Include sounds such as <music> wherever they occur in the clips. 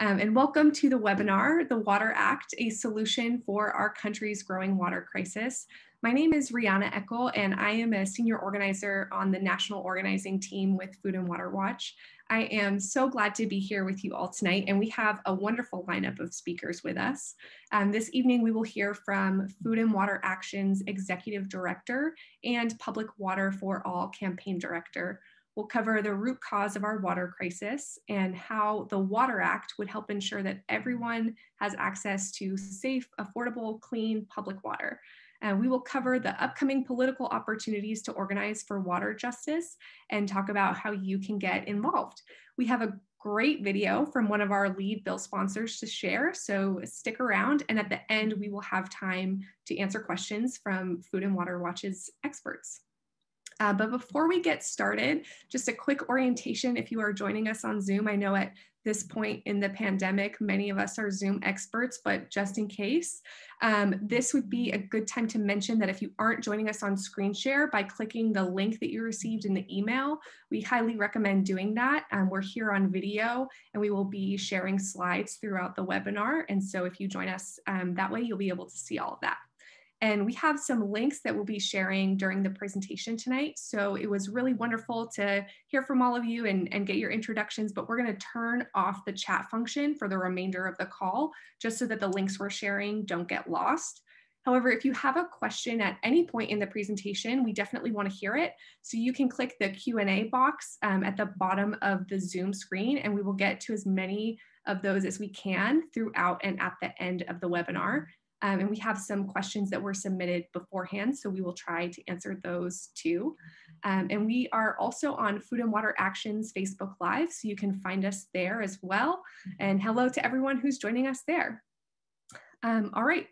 Um, and welcome to the webinar, The Water Act, a solution for our country's growing water crisis. My name is Rianna Eckel, and I am a senior organizer on the national organizing team with Food and Water Watch. I am so glad to be here with you all tonight, and we have a wonderful lineup of speakers with us. Um, this evening, we will hear from Food and Water Action's Executive Director and Public Water for All Campaign Director. We'll cover the root cause of our water crisis and how the Water Act would help ensure that everyone has access to safe, affordable, clean public water. And we will cover the upcoming political opportunities to organize for water justice and talk about how you can get involved. We have a great video from one of our lead bill sponsors to share, so stick around. And at the end, we will have time to answer questions from Food and Water Watch's experts. Uh, but before we get started, just a quick orientation if you are joining us on Zoom. I know at this point in the pandemic, many of us are Zoom experts, but just in case, um, this would be a good time to mention that if you aren't joining us on screen share by clicking the link that you received in the email, we highly recommend doing that. Um, we're here on video and we will be sharing slides throughout the webinar. And so if you join us um, that way, you'll be able to see all of that. And we have some links that we'll be sharing during the presentation tonight. So it was really wonderful to hear from all of you and, and get your introductions, but we're gonna turn off the chat function for the remainder of the call, just so that the links we're sharing don't get lost. However, if you have a question at any point in the presentation, we definitely want to hear it. So you can click the Q&A box um, at the bottom of the Zoom screen and we will get to as many of those as we can throughout and at the end of the webinar. Um, and we have some questions that were submitted beforehand, so we will try to answer those too. Um, and we are also on Food and Water Actions Facebook Live, so you can find us there as well. And hello to everyone who's joining us there. Um, all right,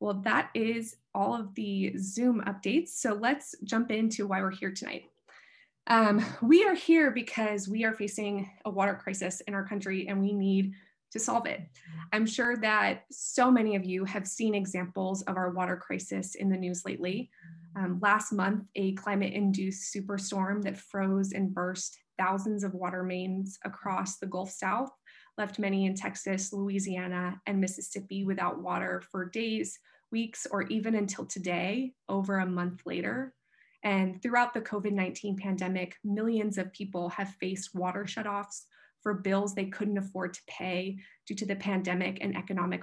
well, that is all of the Zoom updates. So let's jump into why we're here tonight. Um, we are here because we are facing a water crisis in our country and we need to solve it. I'm sure that so many of you have seen examples of our water crisis in the news lately. Um, last month, a climate induced superstorm that froze and burst thousands of water mains across the Gulf South left many in Texas, Louisiana, and Mississippi without water for days, weeks, or even until today, over a month later. And throughout the COVID 19 pandemic, millions of people have faced water shutoffs for bills they couldn't afford to pay due to the pandemic and economic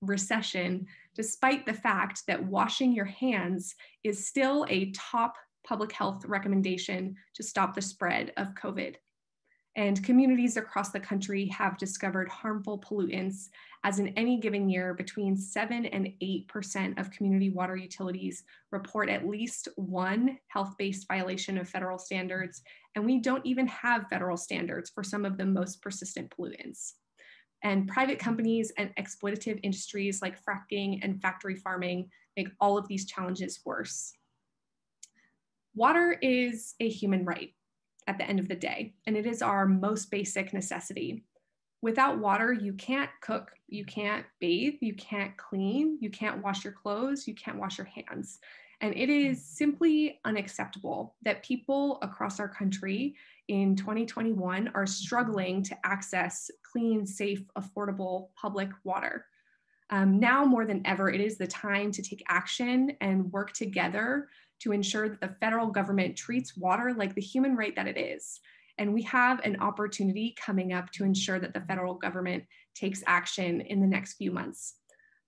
recession, despite the fact that washing your hands is still a top public health recommendation to stop the spread of COVID. And communities across the country have discovered harmful pollutants as in any given year, between 7 and 8% of community water utilities report at least one health based violation of federal standards. And we don't even have federal standards for some of the most persistent pollutants. And private companies and exploitative industries like fracking and factory farming make all of these challenges worse. Water is a human right at the end of the day, and it is our most basic necessity. Without water, you can't cook, you can't bathe, you can't clean, you can't wash your clothes, you can't wash your hands. And it is simply unacceptable that people across our country in 2021 are struggling to access clean, safe, affordable public water. Um, now more than ever, it is the time to take action and work together to ensure that the federal government treats water like the human right that it is. And we have an opportunity coming up to ensure that the federal government takes action in the next few months.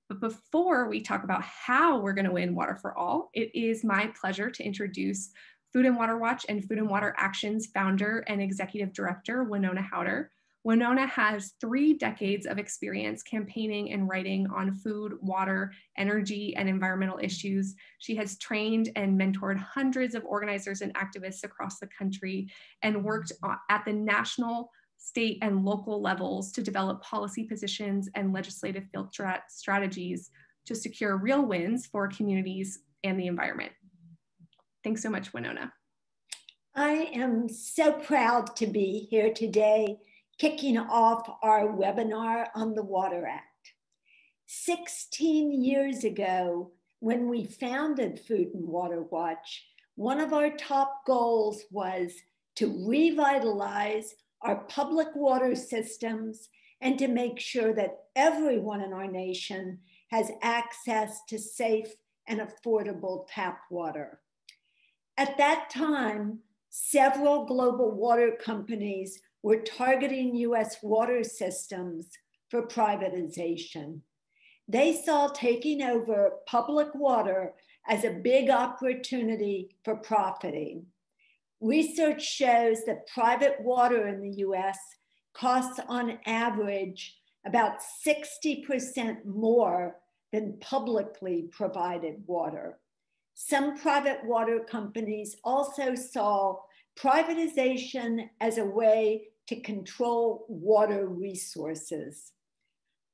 But before we talk about how we're going to win Water for All, it is my pleasure to introduce Food and Water Watch and Food and Water Action's founder and executive director, Wenonah Hauter, Wenonah has three decades of experience campaigning and writing on food, water, energy, and environmental issues. She has trained and mentored hundreds of organizers and activists across the country and worked at the national, state, and local levels to develop policy positions and legislative strategies to secure real wins for communities and the environment. Thanks so much, Wenonah. I am so proud to be here today kicking off our webinar on the Water Act. 16 years ago, when we founded Food and Water Watch, one of our top goals was to revitalize our public water systems and to make sure that everyone in our nation has access to safe and affordable tap water. At that time, several global water companies were targeting US water systems for privatization. They saw taking over public water as a big opportunity for profiting. Research shows that private water in the US costs on average about 60% more than publicly provided water. Some private water companies also saw privatization as a way to control water resources.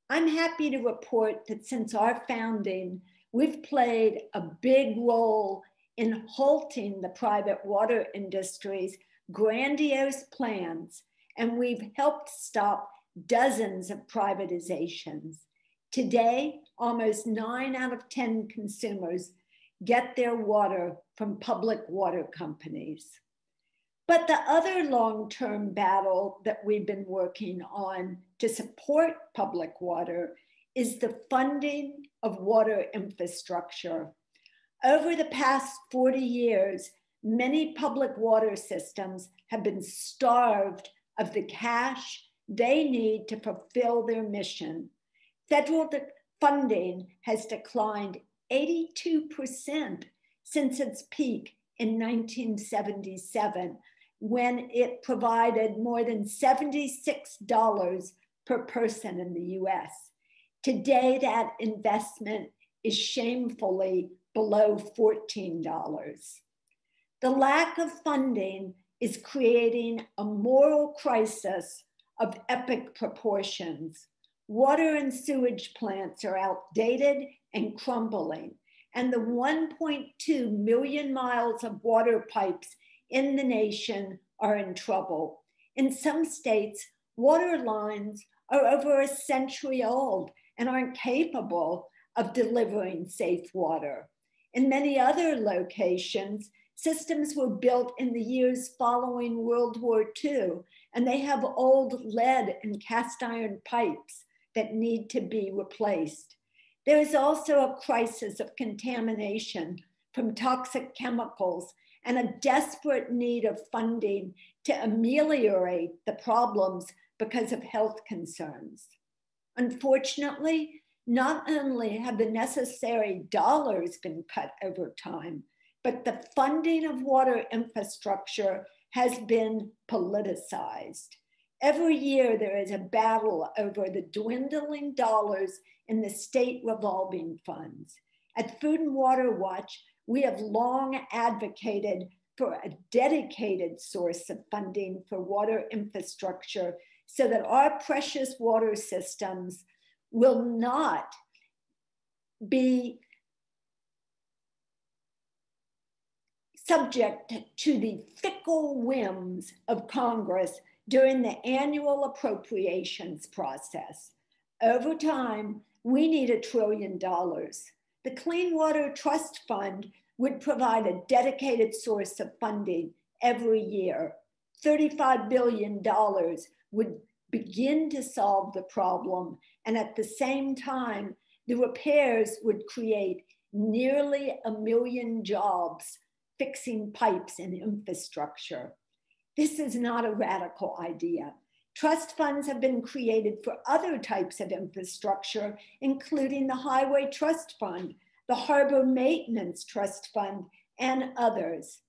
I'm happy to report that since our founding, we've played a big role in halting the private water industry's grandiose plans, and we've helped stop dozens of privatizations. Today, almost nine out of 10 consumers get their water from public water companies. But the other long term battle that we've been working on to support public water is the funding of water infrastructure. Over the past 40 years, many public water systems have been starved of the cash they need to fulfill their mission. Federal de- funding has declined 82% since its peak in 1977 when it provided more than $76 per person in the US. Today, that investment is shamefully below $14. The lack of funding is creating a moral crisis of epic proportions. Water and sewage plants are outdated and crumbling, and the 1.2 million miles of water pipes in the nation are in trouble. In some states, water lines are over a century old and aren't capable of delivering safe water. In many other locations, systems were built in the years following World War II, and they have old lead and cast iron pipes that need to be replaced. There is also a crisis of contamination from toxic chemicals and a desperate need of funding to ameliorate the problems because of health concerns. Unfortunately, not only have the necessary dollars been cut over time, but the funding of water infrastructure has been politicized. Every year, there is a battle over the dwindling dollars in the state revolving funds. At Food and Water Watch, we have long advocated for a dedicated source of funding for water infrastructure so that our precious water systems will not be subject to the fickle whims of Congress during the annual appropriations process. Over time, we need a trillion dollars. The Clean Water Trust Fund would provide a dedicated source of funding every year. $35 billion would begin to solve the problem, and at the same time, the repairs would create nearly a million jobs fixing pipes and infrastructure. This is not a radical idea. Trust funds have been created for other types of infrastructure, including the Highway Trust Fund, the Harbor Maintenance Trust Fund, and others.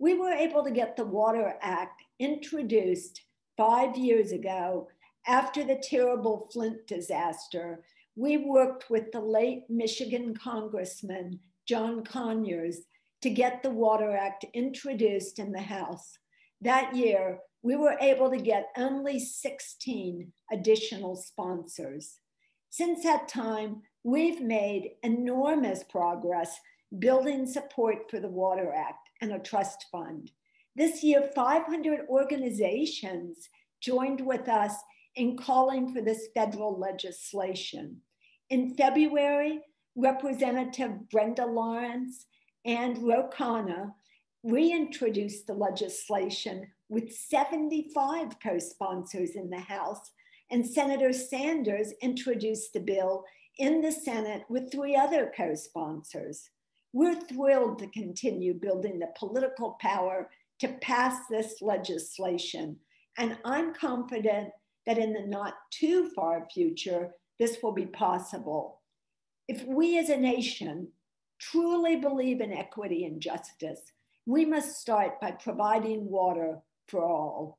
We were able to get the Water Act introduced five years ago after the terrible Flint disaster. We worked with the late Michigan Congressman John Conyers to get the Water Act introduced in the House. That year, we were able to get only 16 additional sponsors. Since that time, we've made enormous progress building support for the Water Act and a trust fund. This year, 500 organizations joined with us in calling for this federal legislation. In February, Representative Brenda Lawrence and Ro Khanna reintroduced the legislation with 75 co sponsors in the House and Senator Sanders introduced the bill in the Senate with three other co sponsors. We're thrilled to continue building the political power to pass this legislation, and I'm confident that in the not too far future, this will be possible. If we as a nation truly believe in equity and justice, we must start by providing water for all.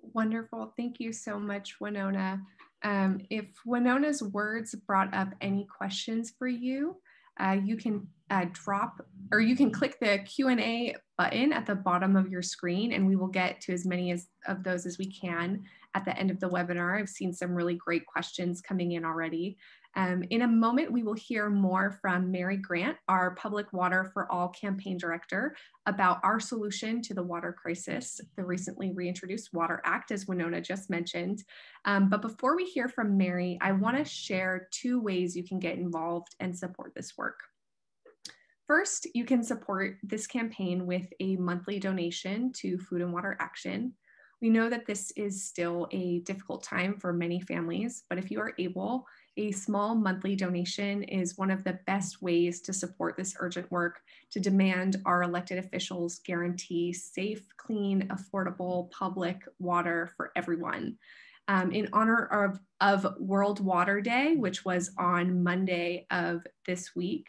Wonderful. Thank you so much, Wenonah. Um, if Wenonah's words brought up any questions for you, uh, you can uh, drop or you can click the Q&A button at the bottom of your screen and we will get to as many as, of those as we can at the end of the webinar. I've seen some really great questions coming in already. Um, in a moment, we will hear more from Mary Grant, our Public Water for All campaign director, about our solution to the water crisis, the recently reintroduced Water Act, as Wenonah just mentioned. Um, but before we hear from Mary, I want to share two ways you can get involved and support this work. First, you can support this campaign with a monthly donation to Food and Water Action. We know that this is still a difficult time for many families, but if you are able, a small monthly donation is one of the best ways to support this urgent work to demand our elected officials guarantee safe, clean, affordable public water for everyone. Um, in honor of, of World Water Day, which was on Monday of this week,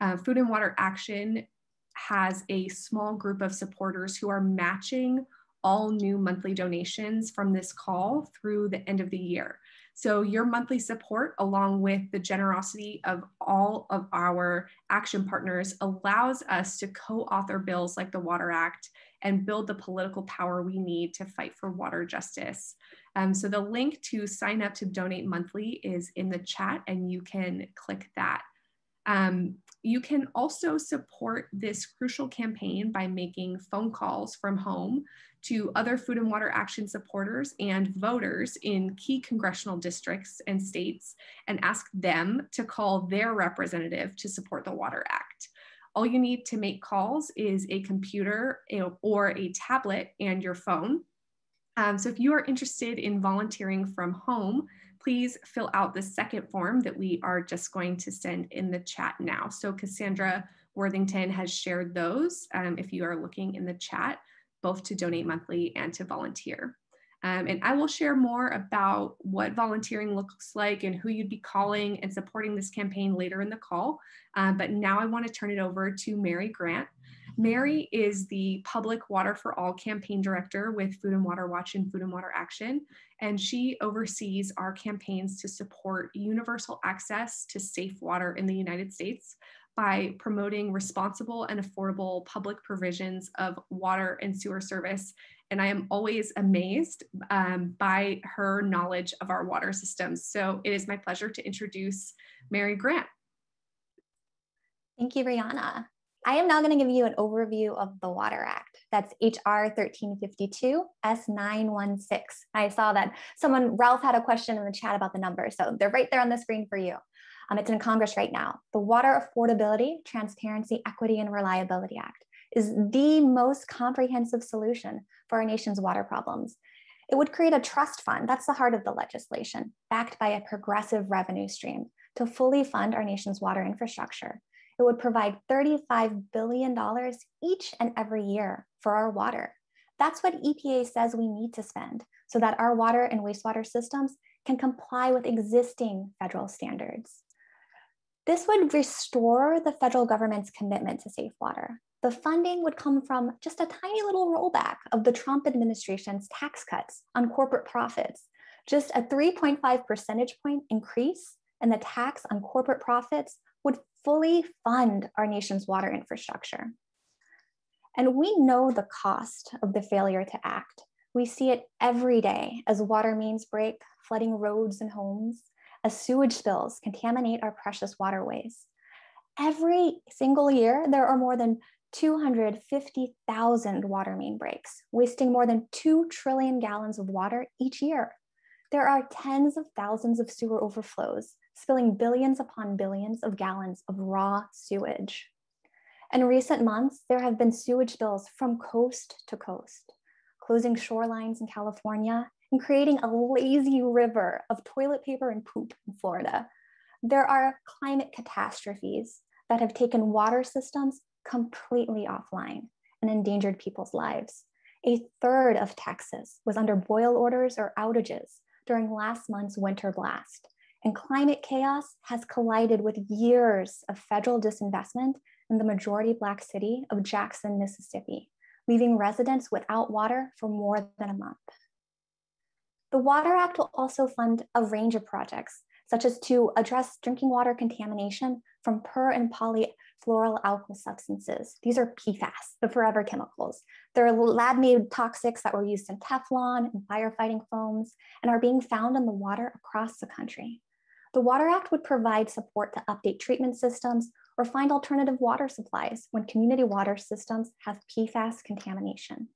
uh, Food and Water Action has a small group of supporters who are matching all new monthly donations from this call through the end of the year. So your monthly support, along with the generosity of all of our action partners, allows us to co-author bills like the Water Act and build the political power we need to fight for water justice. Um, so the link to sign up to donate monthly is in the chat and you can click that. Um, you can also support this crucial campaign by making phone calls from home to other Food and Water Action supporters and voters in key congressional districts and states and ask them to call their representative to support the Water Act. All you need to make calls is a computer or a tablet and your phone. Um, so if you are interested in volunteering from home, please fill out the second form that we are just going to send in the chat now. So Cassandra Worthington has shared those um, if you are looking in the chat both to donate monthly and to volunteer. Um, and I will share more about what volunteering looks like and who you'd be calling and supporting this campaign later in the call. Um, but now I want to turn it over to Mary Grant. Mary is the Public Water for All campaign director with Food and Water Watch and Food and Water Action, and she oversees our campaigns to support universal access to safe water in the United States by promoting responsible and affordable public provisions of water and sewer service. And I am always amazed um, by her knowledge of our water systems. So it is my pleasure to introduce Mary Grant. Thank you, Rianna. I am now going to give you an overview of the Water Act. That's HR 1352 S916. I saw that someone, Ralph, had a question in the chat about the number. So they're right there on the screen for you. Um, it's in Congress right now. The Water Affordability, Transparency, Equity, and Reliability Act is the most comprehensive solution for our nation's water problems. It would create a trust fund, that's the heart of the legislation, backed by a progressive revenue stream to fully fund our nation's water infrastructure. It would provide $35 billion each and every year for our water. That's what EPA says we need to spend so that our water and wastewater systems can comply with existing federal standards. This would restore the federal government's commitment to safe water. The funding would come from just a tiny little rollback of the Trump administration's tax cuts on corporate profits, just a 3.5 percentage point increase in the tax on corporate profits would fully fund our nation's water infrastructure. And we know the cost of the failure to act. We see it every day as water mains break, flooding roads and homes, as sewage spills contaminate our precious waterways. Every single year, there are more than 250,000 water main breaks, wasting more than 2 trillion gallons of water each year. There are tens of thousands of sewer overflows, spilling billions upon billions of gallons of raw sewage. In recent months, there have been sewage spills from coast to coast. closing shorelines in California, and creating a lazy river of toilet paper and poop in Florida. There are climate catastrophes that have taken water systems completely offline and endangered people's lives. A third of Texas was under boil orders or outages during last month's winter blast. And climate chaos has collided with years of federal disinvestment in the majority Black city of Jackson, Mississippi, leaving residents without water for more than a month. The Water Act will also fund a range of projects, such as to address drinking water contamination from per and polyfluoroalkyl substances. These are PFAS, the forever chemicals. They're lab-made toxics that were used in Teflon and firefighting foams and are being found in the water across the country. The Water Act would provide support to update treatment systems or find alternative water supplies when community water systems have PFAS contamination.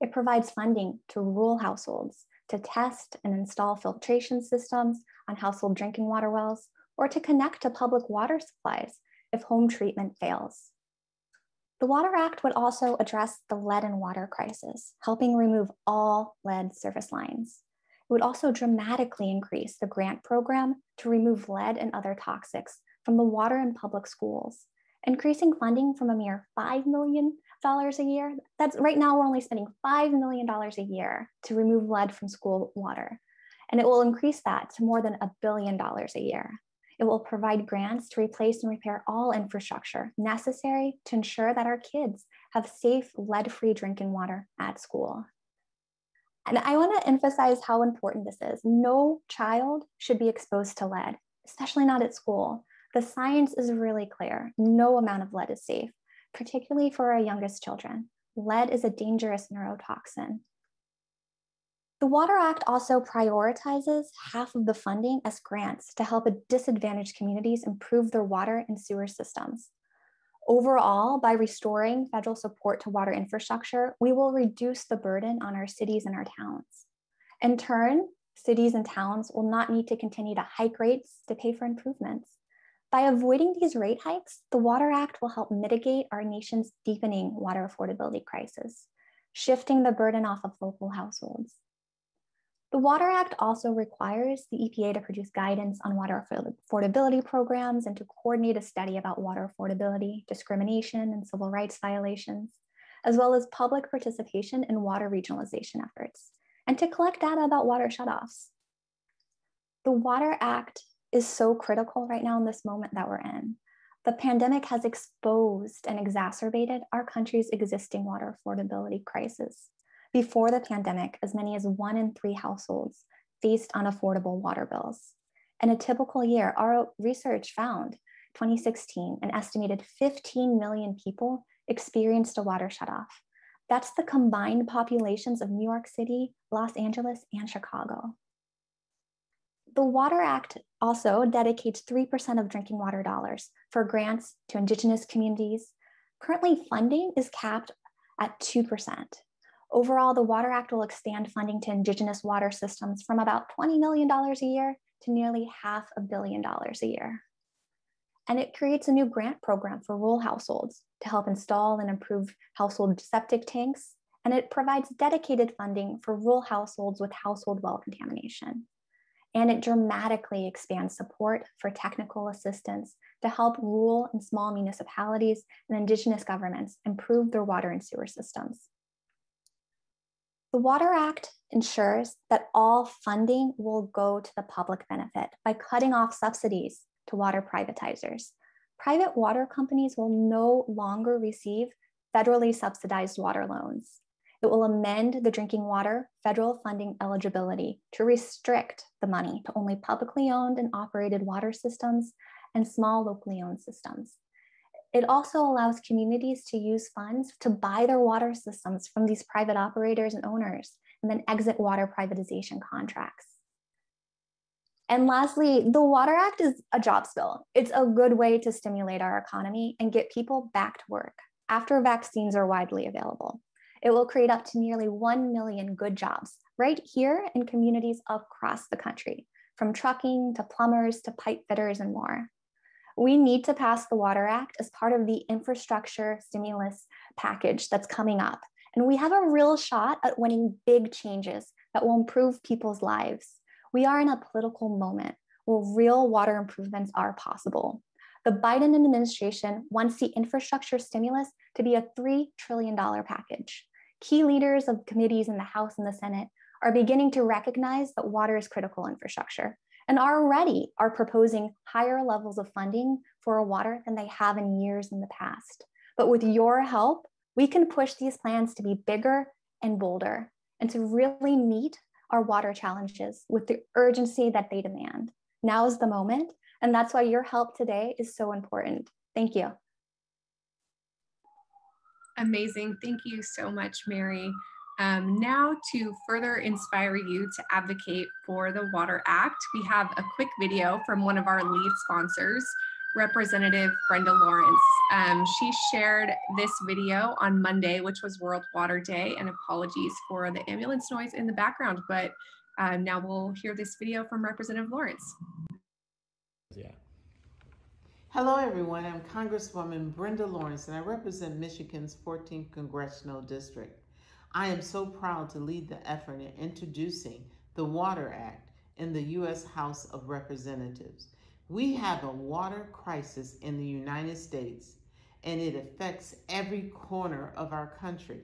It provides funding to rural households to test and install filtration systems on household drinking water wells, or to connect to public water supplies if home treatment fails. The Water Act would also address the lead and water crisis, helping remove all lead service lines. It would also dramatically increase the grant program to remove lead and other toxics from the water in public schools, increasing funding from a mere $5 million a year. That's right now we're only spending $5 million a year to remove lead from school water. And it will increase that to more than a billion dollars a year. It will provide grants to replace and repair all infrastructure necessary to ensure that our kids have safe lead-free drinking water at school. And I wanna emphasize how important this is. No child should be exposed to lead, especially not at school. The science is really clear. No amount of lead is safe particularly for our youngest children. Lead is a dangerous neurotoxin. The Water Act also prioritizes half of the funding as grants to help disadvantaged communities improve their water and sewer systems. Overall, by restoring federal support to water infrastructure, we will reduce the burden on our cities and our towns. In turn, cities and towns will not need to continue to hike rates to pay for improvements. By avoiding these rate hikes, the Water Act will help mitigate our nation's deepening water affordability crisis, shifting the burden off of local households. The Water Act also requires the EPA to produce guidance on water affordability programs and to coordinate a study about water affordability, discrimination, and civil rights violations, as well as public participation in water regionalization efforts, and to collect data about water shutoffs. The Water Act is so critical right now in this moment that we're in. The pandemic has exposed and exacerbated our country's existing water affordability crisis. Before the pandemic, as many as one in three households faced unaffordable water bills. In a typical year, our research found 2016, an estimated 15 million people experienced a water shutoff. That's the combined populations of New York City, Los Angeles, and Chicago. The Water Act also dedicates 3% of drinking water dollars for grants to Indigenous communities. Currently, funding is capped at 2%. Overall, the Water Act will expand funding to Indigenous water systems from about $20 million a year to nearly half a billion dollars a year. And it creates a new grant program for rural households to help install and improve household septic tanks. And it provides dedicated funding for rural households with household well contamination and it dramatically expands support for technical assistance to help rural and small municipalities and indigenous governments improve their water and sewer systems. The Water Act ensures that all funding will go to the public benefit by cutting off subsidies to water privatizers. Private water companies will no longer receive federally subsidized water loans. It will amend the drinking water federal funding eligibility to restrict the money to only publicly owned and operated water systems and small locally owned systems. It also allows communities to use funds to buy their water systems from these private operators and owners and then exit water privatization contracts. And lastly, the Water Act is a jobs bill. It's a good way to stimulate our economy and get people back to work after vaccines are widely available. It will create up to nearly 1 million good jobs right here in communities across the country, from trucking to plumbers to pipe fitters and more. We need to pass the Water Act as part of the infrastructure stimulus package that's coming up. And we have a real shot at winning big changes that will improve people's lives. We are in a political moment where real water improvements are possible. The Biden administration wants the infrastructure stimulus to be a $3 trillion package. Key leaders of committees in the House and the Senate are beginning to recognize that water is critical infrastructure and already are proposing higher levels of funding for water than they have in years in the past. But with your help, we can push these plans to be bigger and bolder and to really meet our water challenges with the urgency that they demand. Now is the moment, and that's why your help today is so important. Thank you. Amazing. Thank you so much, Mary. Um, now, to further inspire you to advocate for the Water Act, we have a quick video from one of our lead sponsors, Representative Brenda Lawrence. Um, she shared this video on Monday, which was World Water Day, and apologies for the ambulance noise in the background, but um, now we'll hear this video from Representative Lawrence. Yeah. Hello, everyone. I'm Congresswoman Brenda Lawrence, and I represent Michigan's 14th Congressional District. I am so proud to lead the effort in introducing the Water Act in the U.S. House of Representatives. We have a water crisis in the United States, and it affects every corner of our country.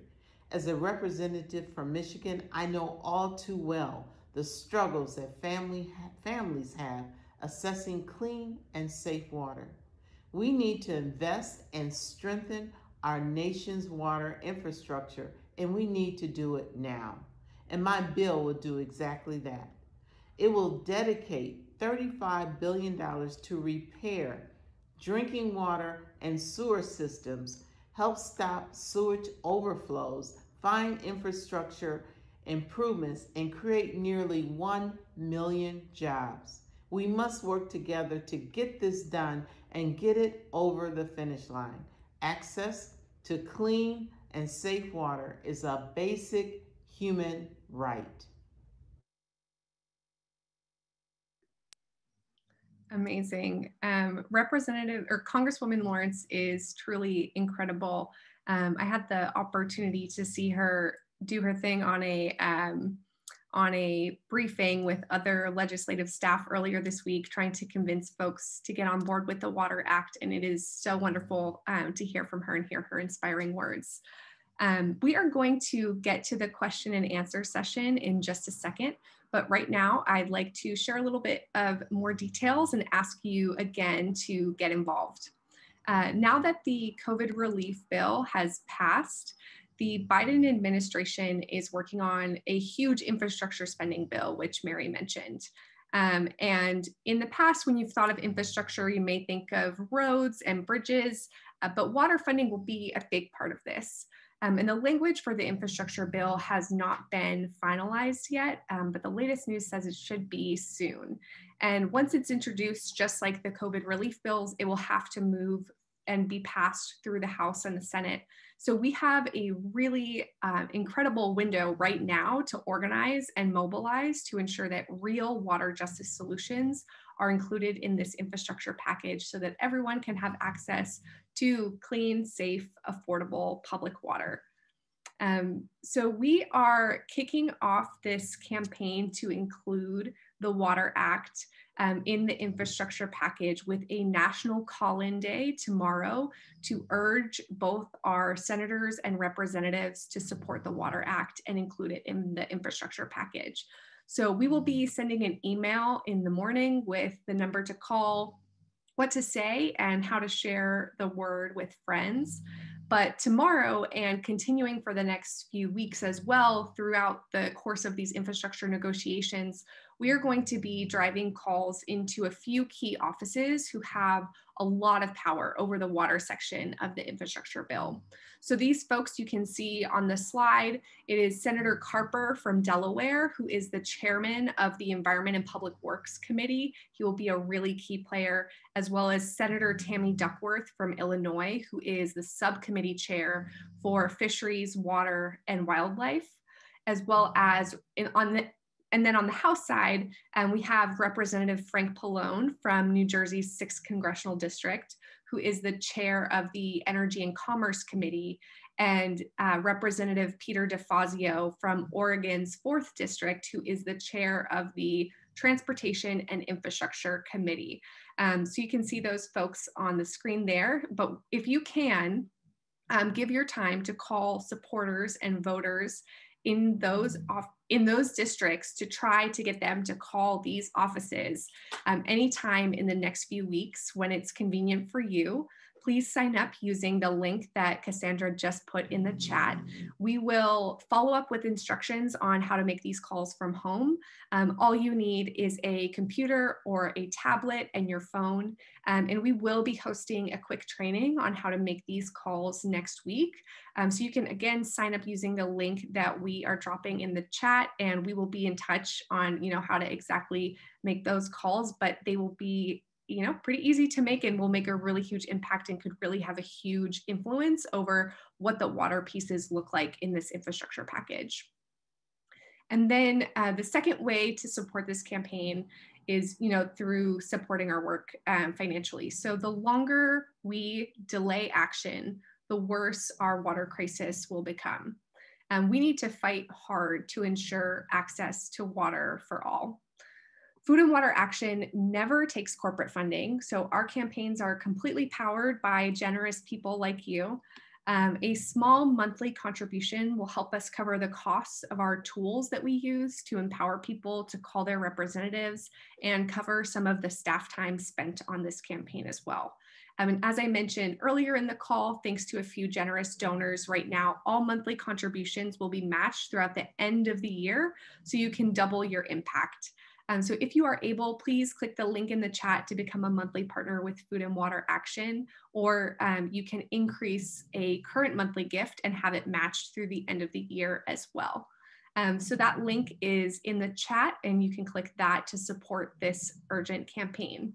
As a representative from Michigan, I know all too well the struggles that family, families have assessing clean and safe water. We need to invest and strengthen our nation's water infrastructure and we need to do it now. And my bill will do exactly that. It will dedicate $35 billion to repair drinking water and sewer systems, help stop sewage overflows, find infrastructure improvements, and create nearly 1 million jobs. We must work together to get this done and get it over the finish line. Access to clean, and safe water is a basic human right. Amazing. Um, Representative or Congresswoman Lawrence is truly incredible. Um, I had the opportunity to see her do her thing on a um, on a briefing with other legislative staff earlier this week, trying to convince folks to get on board with the Water Act. And it is so wonderful um, to hear from her and hear her inspiring words. Um, we are going to get to the question and answer session in just a second, but right now I'd like to share a little bit of more details and ask you again to get involved. Uh, now that the COVID relief bill has passed, the Biden administration is working on a huge infrastructure spending bill, which Mary mentioned. Um, and in the past, when you've thought of infrastructure, you may think of roads and bridges, uh, but water funding will be a big part of this. Um, and the language for the infrastructure bill has not been finalized yet, um, but the latest news says it should be soon. And once it's introduced, just like the COVID relief bills, it will have to move and be passed through the House and the Senate. So we have a really uh, incredible window right now to organize and mobilize to ensure that real water justice solutions are included in this infrastructure package so that everyone can have access to clean, safe, affordable public water. Um, so we are kicking off this campaign to include the Water Act um, in the infrastructure package with a national call-in day tomorrow to urge both our senators and representatives to support the Water Act and include it in the infrastructure package. So we will be sending an email in the morning with the number to call, what to say and how to share the word with friends. But tomorrow and continuing for the next few weeks as well throughout the course of these infrastructure negotiations, we are going to be driving calls into a few key offices who have a lot of power over the water section of the infrastructure bill. So these folks you can see on the slide, it is Senator Carper from Delaware, who is the chairman of the Environment and Public Works Committee. He will be a really key player, as well as Senator Tammy Duckworth from Illinois, who is the subcommittee chair for fisheries, water, and wildlife as well as in, on the and then on the House side, um, we have Representative Frank Pallone from New Jersey's 6th Congressional District, who is the chair of the Energy and Commerce Committee. and uh, Representative Peter DeFazio from Oregon's 4th District, who is the chair of the Transportation and Infrastructure Committee. Um, so you can see those folks on the screen there, but if you can, um, give your time to call supporters and voters in those off, in those districts to try to get them to call these offices um, anytime in the next few weeks when it's convenient for you please sign up using the link that Cassandra just put in the chat. We will follow up with instructions on how to make these calls from home. Um, all you need is a computer or a tablet and your phone. Um, and we will be hosting a quick training on how to make these calls next week. Um, so you can again sign up using the link that we are dropping in the chat and we will be in touch on you know how to exactly make those calls, but they will be you know, pretty easy to make and will make a really huge impact and could really have a huge influence over what the water pieces look like in this infrastructure package. And then uh, the second way to support this campaign is, you know, through supporting our work um, financially. So the longer we delay action, the worse our water crisis will become. Um, we need to fight hard to ensure access to water for all. Food and Water Action never takes corporate funding. So our campaigns are completely powered by generous people like you. Um, a small monthly contribution will help us cover the costs of our tools that we use to empower people to call their representatives and cover some of the staff time spent on this campaign as well. Um, and as I mentioned earlier in the call, thanks to a few generous donors right now, all monthly contributions will be matched throughout the end of the year so you can double your impact. Um, so if you are able, please click the link in the chat to become a monthly partner with Food and Water Action, or um, you can increase a current monthly gift and have it matched through the end of the year as well. Um, so that link is in the chat and you can click that to support this urgent campaign.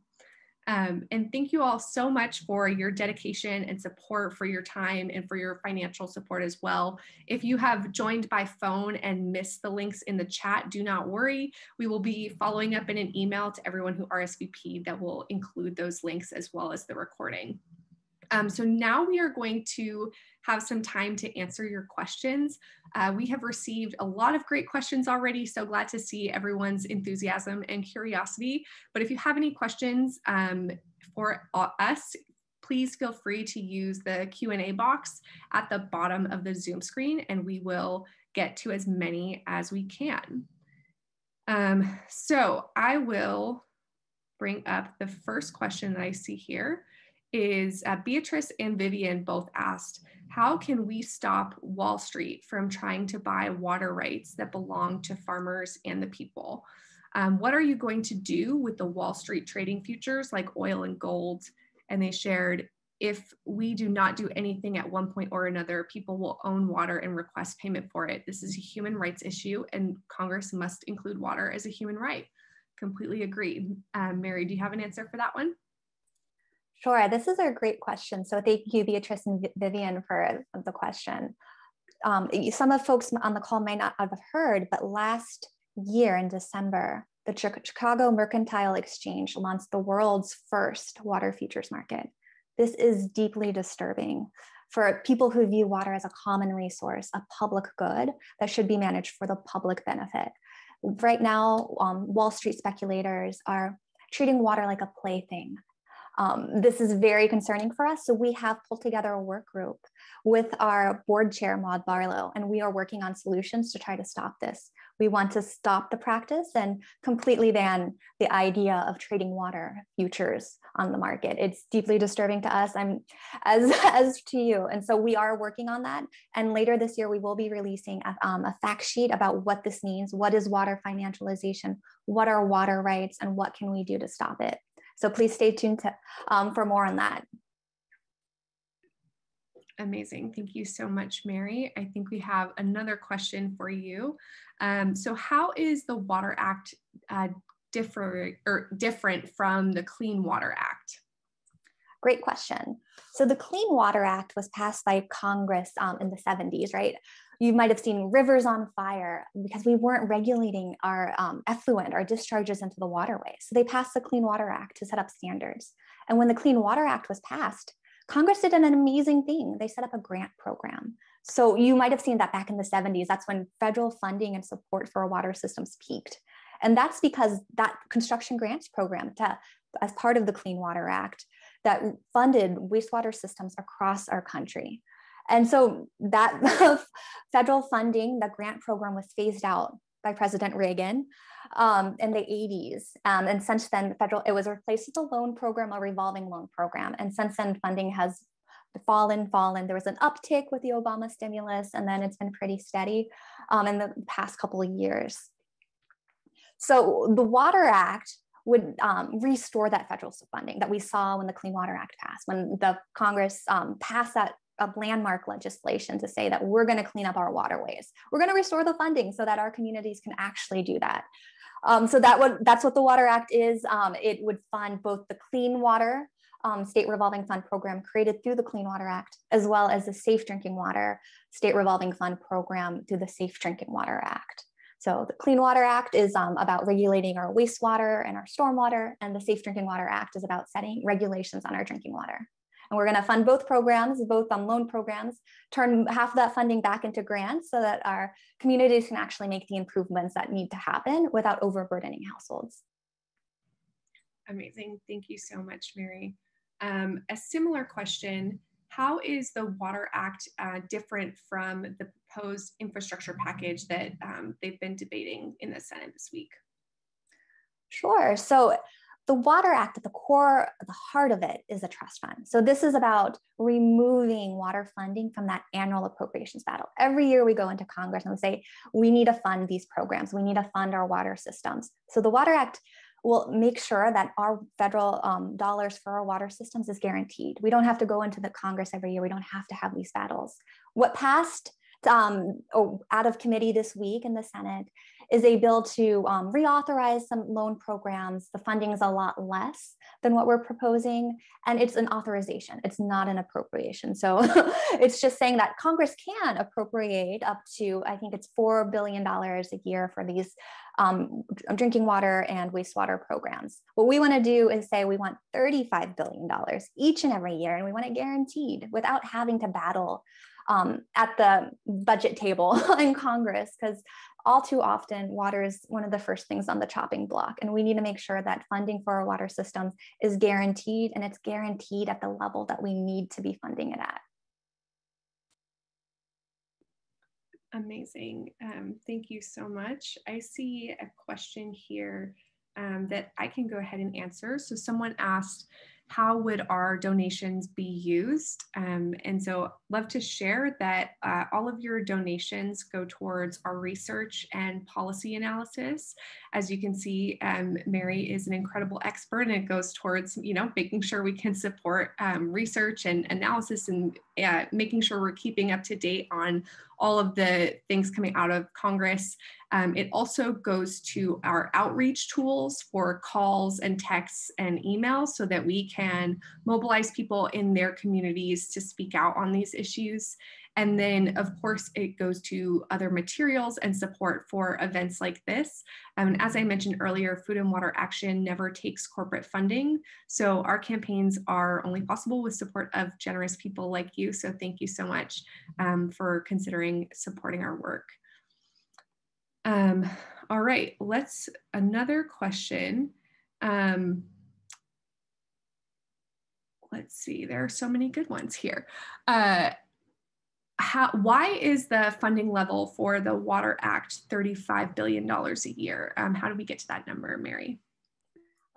Um, and thank you all so much for your dedication and support for your time and for your financial support as well. If you have joined by phone and missed the links in the chat, do not worry. We will be following up in an email to everyone who RSVP'd that will include those links as well as the recording. Um, so now we are going to have some time to answer your questions. Uh, we have received a lot of great questions already, so glad to see everyone's enthusiasm and curiosity. But if you have any questions um, for us, please feel free to use the Q&A box at the bottom of the Zoom screen and we will get to as many as we can. Um, so I will bring up the first question that I see here is uh, Beatrice and Vivian both asked, how can we stop Wall Street from trying to buy water rights that belong to farmers and the people? Um, what are you going to do with the Wall Street trading futures like oil and gold? And they shared, if we do not do anything at one point or another, people will own water and request payment for it. This is a human rights issue, and Congress must include water as a human right. Completely agree. Um, Mary, do you have an answer for that one? Sure, this is a great question. So thank you, Beatrice and Vivian, for the question. Um, some of folks on the call may not have heard, but last year in December, the Chicago Mercantile Exchange launched the world's first water futures market. This is deeply disturbing for people who view water as a common resource, a public good that should be managed for the public benefit. Right now, um, Wall Street speculators are treating water like a plaything, um, this is very concerning for us. So we have pulled together a work group with our board chair, Maud Barlow, and we are working on solutions to try to stop this. We want to stop the practice and completely ban the idea of trading water futures on the market. It's deeply disturbing to us, I'm as, <laughs> as to you. And so we are working on that. And later this year, we will be releasing a, um, a fact sheet about what this means. What is water financialization? What are water rights? And what can we do to stop it? So please stay tuned to, um, for more on that. Amazing. Thank you so much, Mary. I think we have another question for you. Um, so how is the Water Act uh, differ, or different from the Clean Water Act? Great question. So the Clean Water Act was passed by Congress um, in the 70s, right? You might have seen rivers on fire because we weren't regulating our um, effluent, our discharges into the waterways. So they passed the Clean Water Act to set up standards. And when the Clean Water Act was passed, Congress did an amazing thing. They set up a grant program So you might have seen that back in the 70s. That's when federal funding and support for our water systems peaked. And that's because that construction grants program to, as part of the Clean Water Act that funded wastewater systems across our country. And so that <laughs> federal funding, the grant program was phased out by President Reagan um, in the 80s. Um, and since then, federal it was replaced with a loan program, a revolving loan program. And since then, funding has fallen, fallen. There was an uptick with the Obama stimulus, and then it's been pretty steady um, in the past couple of years. So the Water Act would um, restore that federal funding that we saw when the Clean Water Act passed, when the Congress um, passed that a landmark legislation to say that we're going to clean up our waterways. We're going to restore the funding so that our communities can actually do that. Um, so that would that's what the Water Act is. Um, it would fund both the Clean Water um, State Revolving Fund program created through the Clean Water Act, as well as the Safe Drinking Water State Revolving Fund program through the Safe Drinking Water Act. So the Clean Water Act is um, about regulating our wastewater and our stormwater, and the Safe Drinking Water Act is about setting regulations on our drinking water. And we're going to fund both programs, both um, loan programs, turn half of that funding back into grants so that our communities can actually make the improvements that need to happen without overburdening households. Amazing. Thank you so much, Mary. Um, a similar question, how is the Water Act uh, different from the proposed infrastructure package that um, they've been debating in the Senate this week? Sure. So the Water Act, at the core, the heart of it is a trust fund. So this is about removing water funding from that annual appropriations battle. Every year we go into Congress and we say, we need to fund these programs. We need to fund our water systems. So the Water Act will make sure that our federal um, dollars for our water systems is guaranteed. We don't have to go into the Congress every year. We don't have to have these battles. What passed um, oh, out of committee this week in the Senate is a bill to um, reauthorize some loan programs. The funding is a lot less than what we're proposing, and it's an authorization. It's not an appropriation. So <laughs> it's just saying that Congress can appropriate up to, I think it's $4 billion a year for these um, drinking water and wastewater programs. What we want to do is say we want $35 billion each and every year, and we want it guaranteed without having to battle um, at the budget table <laughs> in Congress because all too often water is one of the first things on the chopping block and we need to make sure that funding for our water systems is guaranteed and it's guaranteed at the level that we need to be funding it at. Amazing. Um, thank you so much. I see a question here um, that I can go ahead and answer. So someone asked, how would our donations be used? Um, and so love to share that uh, all of your donations go towards our research and policy analysis. As you can see, um, Mary is an incredible expert and it goes towards, you know, making sure we can support um, research and analysis and uh, making sure we're keeping up to date on all of the things coming out of Congress. Um, it also goes to our outreach tools for calls and texts and emails so that we can mobilize people in their communities to speak out on these issues. And then, of course, it goes to other materials and support for events like this. Um, as I mentioned earlier, Food and Water Action never takes corporate funding. So our campaigns are only possible with support of generous people like you. So thank you so much um, for considering supporting our work. Um, all right, let's, another question. Um, let's see, there are so many good ones here. Uh, how, why is the funding level for the Water Act $35 billion a year? Um, how do we get to that number, Mary?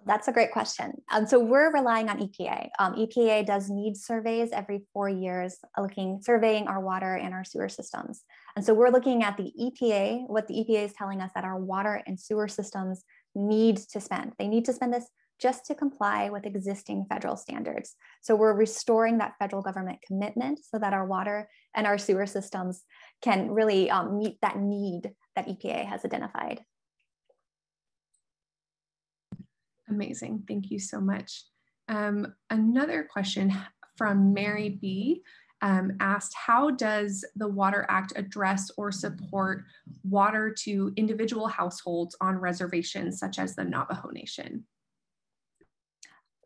That's a great question. Um, so we're relying on EPA. Um, EPA does need surveys every four years, looking surveying our water and our sewer systems. And so we're looking at the EPA. What the EPA is telling us that our water and sewer systems need to spend. They need to spend this just to comply with existing federal standards. So we're restoring that federal government commitment so that our water and our sewer systems can really um, meet that need that EPA has identified. Amazing. Thank you so much. Um, another question from Mary B. Um, asked, how does the Water Act address or support water to individual households on reservations such as the Navajo Nation?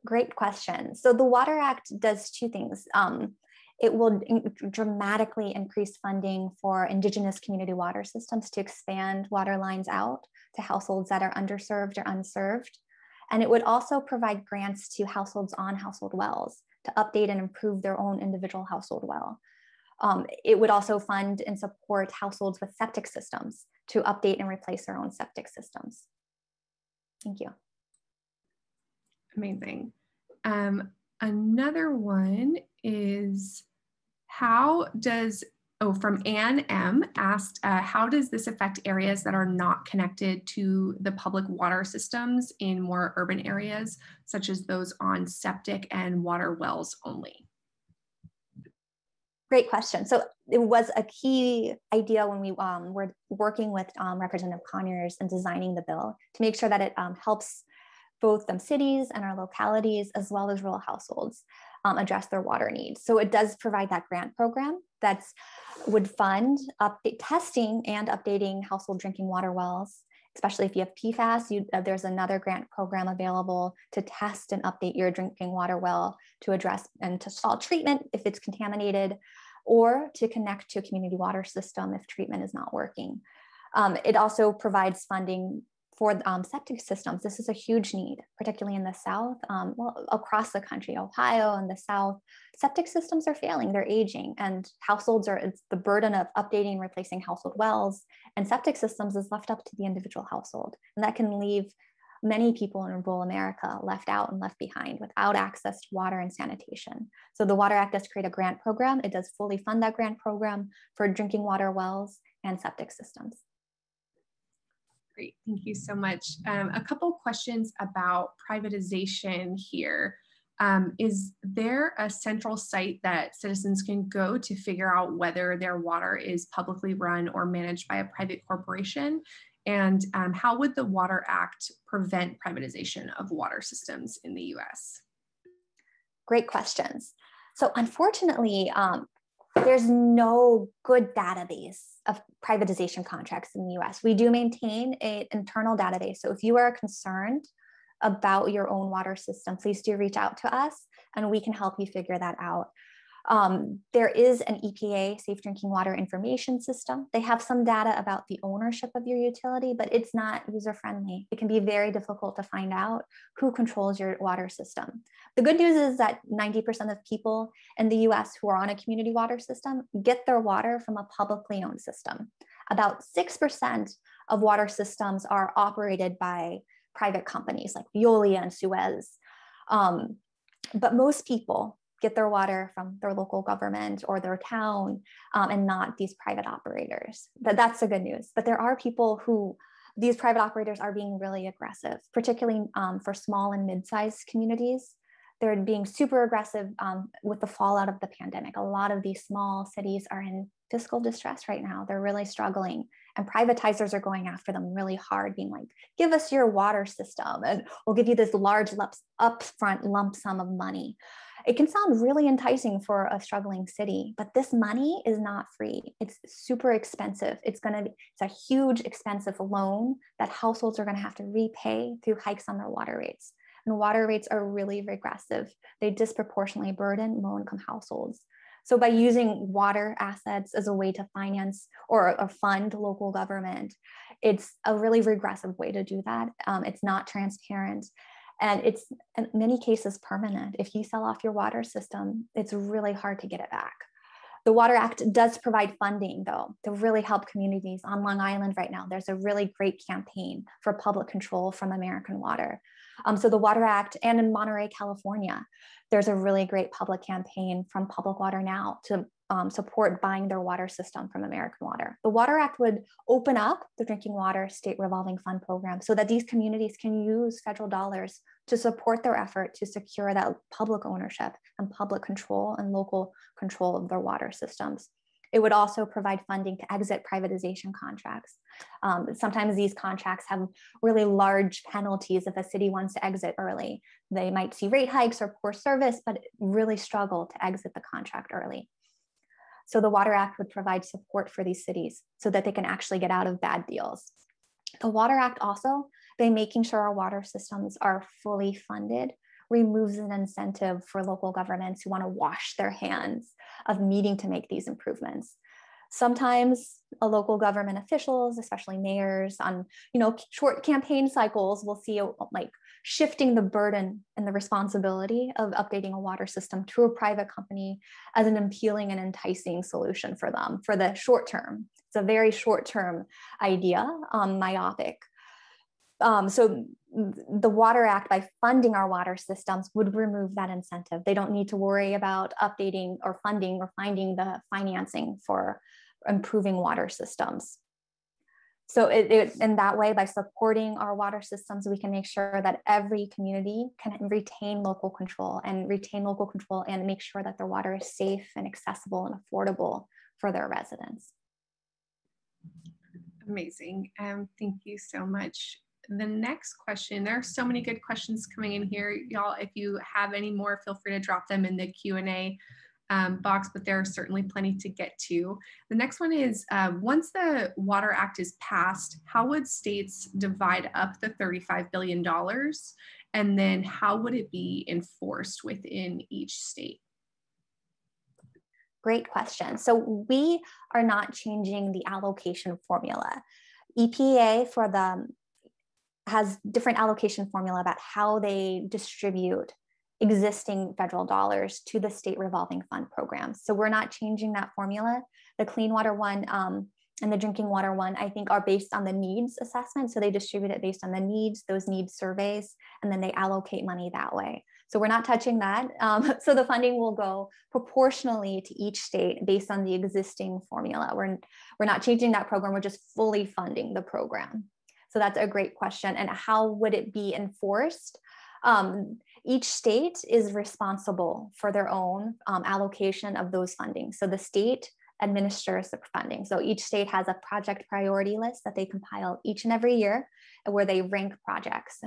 Great question. So the Water Act does two things. Um, It will dramatically increase funding for indigenous community water systems to expand water lines out to households that are underserved or unserved. And it would also provide grants to households on household wells to update and improve their own individual household well. Um, it would also fund and support households with septic systems to update and replace their own septic systems. Thank you. Amazing. Um, another one is how does, oh, from Anne M asked, uh, how does this affect areas that are not connected to the public water systems in more urban areas, such as those on septic and water wells only? Great question. So it was a key idea when we um, were working with um, Representative Conyers and designing the bill to make sure that it um, helps both them cities and our localities as well as rural households um, address their water needs. So it does provide that grant program that's would fund update testing and updating household drinking water wells especially if you have PFAS, you, uh, there's another grant program available to test and update your drinking water well to address and to stall treatment if it's contaminated, or to connect to a community water system if treatment is not working. Um, it also provides funding for um, septic systems. This is a huge need, particularly in the South, um, well, across the country, Ohio and the South. Septic systems are failing, they're aging, and households are, it's the burden of updating and replacing household wells and septic systems is left up to the individual household. And that can leave many people in rural America left out and left behind without access to water and sanitation. So the Water Act does create a grant program. It does fully fund that grant program for drinking water wells and septic systems. Great, thank you so much. Um, a couple questions about privatization here. Um, is there a central site that citizens can go to figure out whether their water is publicly run or managed by a private corporation? And um, how would the Water Act prevent privatization of water systems in the US? Great questions. So, unfortunately, um, there's no good database of privatization contracts in the US. We do maintain an internal database. So, if you are concerned about your own water system, please do reach out to us and we can help you figure that out. Um, there is an EPA Safe Drinking Water Information System. They have some data about the ownership of your utility, but it's not user friendly. It can be very difficult to find out who controls your water system. The good news is that 90% of people in the US who are on a community water system get their water from a publicly owned system. About 6% of water systems are operated by private companies like Veolia and Suez. Um, but most people get their water from their local government or their town um, and not these private operators. That, that's the good news. But there are people who these private operators are being really aggressive, particularly um, for small and mid-sized communities. They're being super aggressive um, with the fallout of the pandemic. A lot of these small cities are in fiscal distress right now. They're really struggling. And privatizers are going after them really hard, being like, give us your water system and we'll give you this large upfront lump sum of money. It can sound really enticing for a struggling city, but this money is not free. It's super expensive. It's going to it's a huge expensive loan that households are going to have to repay through hikes on their water rates. And water rates are really regressive. They disproportionately burden low income households. So by using water assets as a way to finance or, or fund local government, it's a really regressive way to do that. Um, it's not transparent and it's in many cases permanent. If you sell off your water system, it's really hard to get it back. The Water Act does provide funding, though, to really help communities. On Long Island right now, there's a really great campaign for public control from American Water. Um, so the Water Act, and in Monterey, California, there's a really great public campaign from Public Water Now to um, support buying their water system from American Water. The Water Act would open up the Drinking Water State Revolving Fund program so that these communities can use federal dollars to support their effort to secure that public ownership and public control and local control of their water systems. It would also provide funding to exit privatization contracts. Um, sometimes these contracts have really large penalties if a city wants to exit early. They might see rate hikes or poor service, but really struggle to exit the contract early. So the Water Act would provide support for these cities so that they can actually get out of bad deals. The Water Act also, by making sure our water systems are fully funded, removes an incentive for local governments who want to wash their hands of needing to make these improvements. Sometimes a local government officials, especially mayors on, you know, short campaign cycles will see like shifting the burden and the responsibility of updating a water system to a private company as an appealing and enticing solution for them for the short term. It's a very short term idea, um, myopic. Um, so the Water Act, by funding our water systems, would remove that incentive. They don't need to worry about updating or funding or finding the financing for improving water systems. So it, it, in that way, by supporting our water systems, we can make sure that every community can retain local control and retain local control and make sure that their water is safe and accessible and affordable for their residents. Amazing. Um, thank you so much. The next question, there are so many good questions coming in here. Y'all, if you have any more, feel free to drop them in the Q&A um, box, but there are certainly plenty to get to. The next one is uh, once the Water Act is passed, how would states divide up the $35 billion? And then how would it be enforced within each state? Great question. So we are not changing the allocation formula. EPA for the has different allocation formula about how they distribute existing federal dollars to the state revolving fund programs. So we're not changing that formula. The clean water one um, and the drinking water one, I think, are based on the needs assessment. So they distribute it based on the needs, those needs surveys, and then they allocate money that way. So we're not touching that. Um, <laughs> so the funding will go proportionally to each state based on the existing formula. We're, we're not changing that program, we're just fully funding the program. So that's a great question. And how would it be enforced? Um, each state is responsible for their own um, allocation of those funding. So the state administers the funding. So each state has a project priority list that they compile each and every year where they rank projects.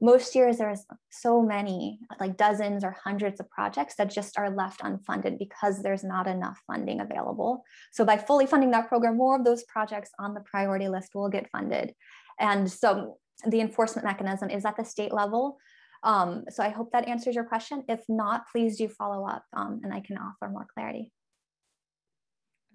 Most years there's so many, like dozens or hundreds of projects that just are left unfunded because there's not enough funding available. So by fully funding that program, more of those projects on the priority list will get funded. And so the enforcement mechanism is at the state level. Um, so I hope that answers your question. If not, please do follow up um, and I can offer more clarity.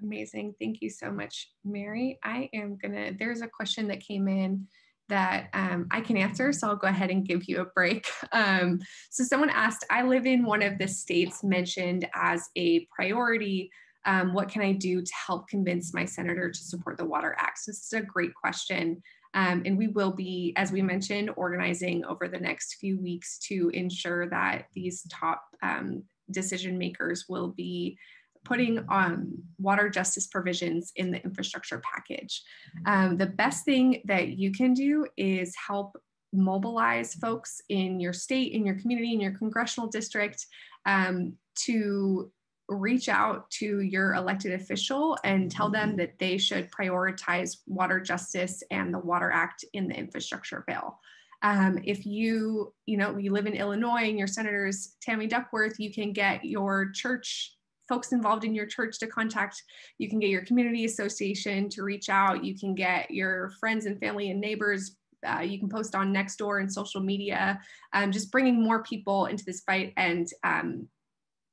Amazing. Thank you so much, Mary. I am gonna, there's a question that came in that um, I can answer, so I'll go ahead and give you a break. <laughs> Um, so someone asked, I live in one of the states mentioned as a priority. Um, what can I do to help convince my senator to support the Water Act? So this is a great question. Um, and we will be, as we mentioned, organizing over the next few weeks to ensure that these top um, decision makers will be putting on water justice provisions in the infrastructure package. Um, the best thing that you can do is help mobilize folks in your state, in your community, in your congressional district um, to reach out to your elected official and tell them that they should prioritize water justice and the Water Act in the infrastructure bill. Um, if you, you know, you live in Illinois and your senator is Tammy Duckworth, you can get your church folks involved in your church to contact. You can get your community association to reach out. You can get your friends and family and neighbors. Uh, you can post on Nextdoor and social media, um, just bringing more people into this fight and um,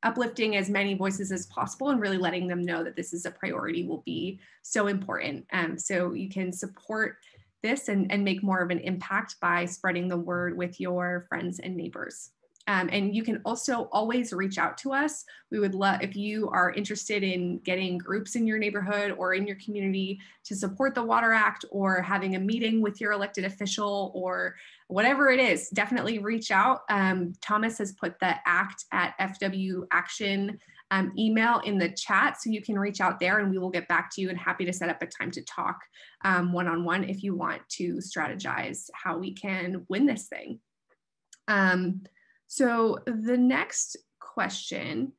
uplifting as many voices as possible and really letting them know that this is a priority will be so important. Um, so you can support this and, and make more of an impact by spreading the word with your friends and neighbors. Um, and you can also always reach out to us. We would love if you are interested in getting groups in your neighborhood or in your community to support the Water Act or having a meeting with your elected official or whatever it is, definitely reach out. Um, Thomas has put the ACT at FW Action um, email in the chat so you can reach out there and we will get back to you and happy to set up a time to talk one on one if you want to strategize how we can win this thing. Um, so the next question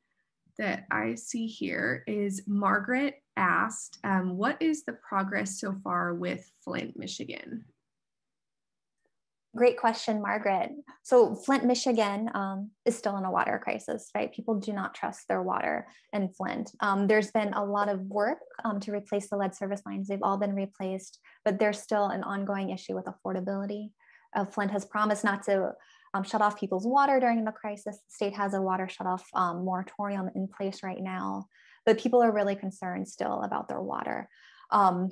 that I see here is Margaret asked, um, what is the progress so far with Flint, Michigan? Great question, Margaret. So Flint, Michigan um, is still in a water crisis, right? People do not trust their water in Flint. Um, there's been a lot of work um, to replace the lead service lines. They've all been replaced, but there's still an ongoing issue with affordability. Uh, Flint has promised not to um, shut off people's water during the crisis. The state has a water shut off um, moratorium in place right now, but people are really concerned still about their water. Um,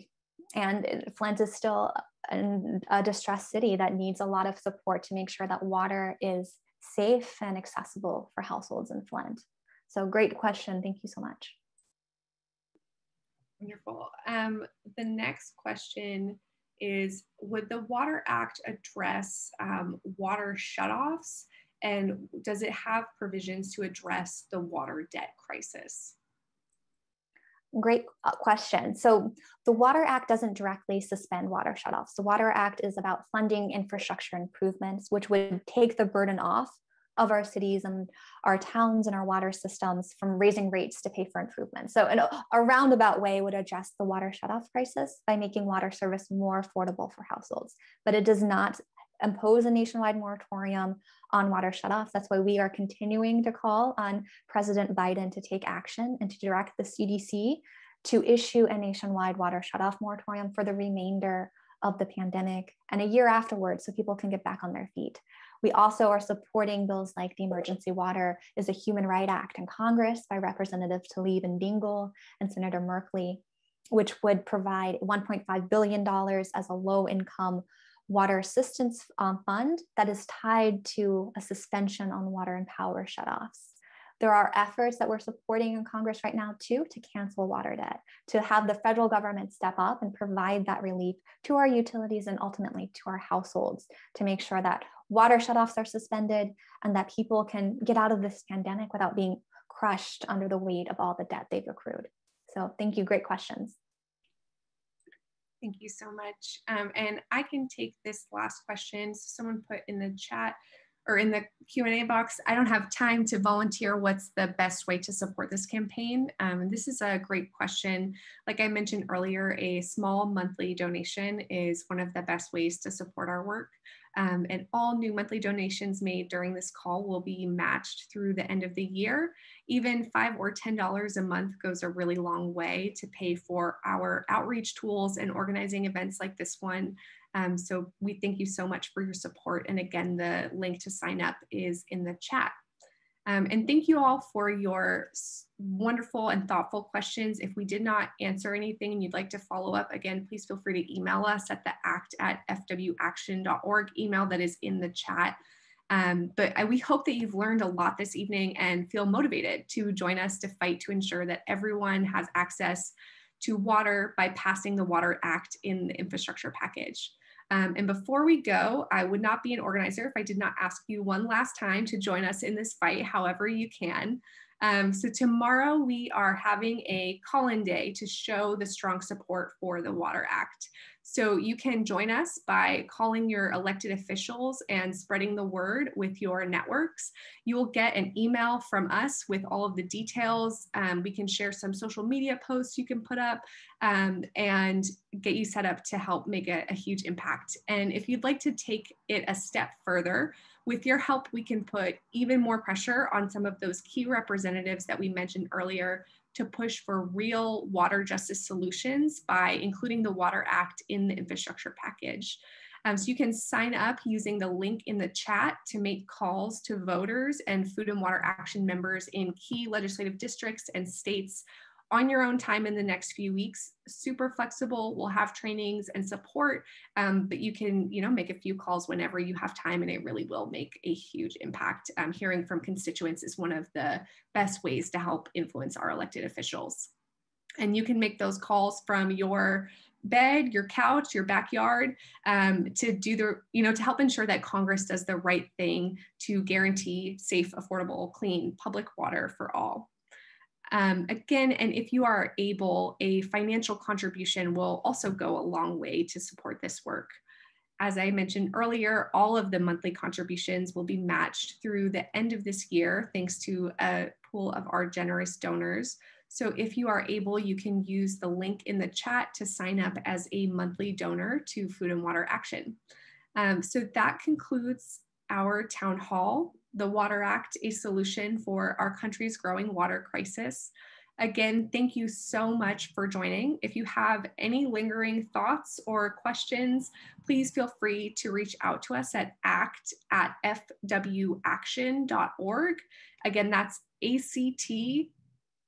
and Flint is still a distressed city that needs a lot of support to make sure that water is safe and accessible for households in Flint. So great question. Thank you so much. Wonderful. Um, the next question is, would the Water Act address um, water shutoffs? And does it have provisions to address the water debt crisis? Great uh, question. So the Water Act doesn't directly suspend water shutoffs. The Water Act is about funding infrastructure improvements, which would take the burden off of our cities and our towns and our water systems from raising rates to pay for improvements. So in a, roundabout way would address the water shutoff crisis by making water service more affordable for households. But it does not impose a nationwide moratorium on water shutoffs. That's why we are continuing to call on President Biden to take action and to direct the CDC to issue a nationwide water shutoff moratorium for the remainder of the pandemic and a year afterwards so people can get back on their feet. We also are supporting bills like the Emergency Water is a Human Right Act in Congress by Representatives Tlaib and Dingell and Senator Merkley, which would provide $1.5 billion as a low income water assistance um, fund that is tied to a suspension on water and power shutoffs. There are efforts that we're supporting in Congress right now too to cancel water debt, to have the federal government step up and provide that relief to our utilities and ultimately to our households to make sure that water shutoffs are suspended and that people can get out of this pandemic without being crushed under the weight of all the debt they've accrued. So thank you, great questions. Thank you so much. Um, and I can take this last question. So someone put in the chat, or in the Q&A box, I don't have time to volunteer what's the best way to support this campaign. Um, this is a great question. Like I mentioned earlier, a small monthly donation is one of the best ways to support our work. Um, and all new monthly donations made during this call will be matched through the end of the year. Even five or $10 a month goes a really long way to pay for our outreach tools and organizing events like this one um, so we thank you so much for your support. And again, the link to sign up is in the chat. Um, and thank you all for your wonderful and thoughtful questions. If we did not answer anything and you'd like to follow up, again, please feel free to email us at the act at fwaction.org email that is in the chat. Um, but I, we hope that you've learned a lot this evening and feel motivated to join us to fight to ensure that everyone has access to water by passing the Water Act in the infrastructure package. Um, and before we go, I would not be an organizer if I did not ask you one last time to join us in this fight, however you can. Um, so tomorrow we are having a call-in day to show the strong support for the Water Act. So you can join us by calling your elected officials and spreading the word with your networks. You will get an email from us with all of the details. Um, we can share some social media posts you can put up um, and get you set up to help make a, a huge impact. And if you'd like to take it a step further, with your help, we can put even more pressure on some of those key representatives that we mentioned earlier to push for real water justice solutions by including the Water Act in the infrastructure package. Um, so you can sign up using the link in the chat to make calls to voters and Food and Water Action members in key legislative districts and states on your own time in the next few weeks. Super flexible. We'll have trainings and support, um, but you can, you know, make a few calls whenever you have time, and it really will make a huge impact. Um, hearing from constituents is one of the best ways to help influence our elected officials. And you can make those calls from your bed, your couch, your backyard um, to do the, you know, to help ensure that Congress does the right thing to guarantee safe, affordable, clean public water for all. Um, again, and if you are able, a financial contribution will also go a long way to support this work. As I mentioned earlier, all of the monthly contributions will be matched through the end of this year, thanks to a pool of our generous donors. So if you are able, you can use the link in the chat to sign up as a monthly donor to Food and Water Action. Um, so that concludes our town hall the Water Act a solution for our country's growing water crisis. Again, thank you so much for joining. If you have any lingering thoughts or questions, please feel free to reach out to us at act at fwaction.org. Again, that's ACT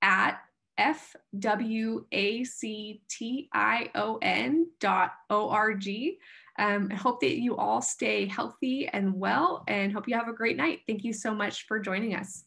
at fwaction.org. Um, I hope that you all stay healthy and well and hope you have a great night. Thank you so much for joining us.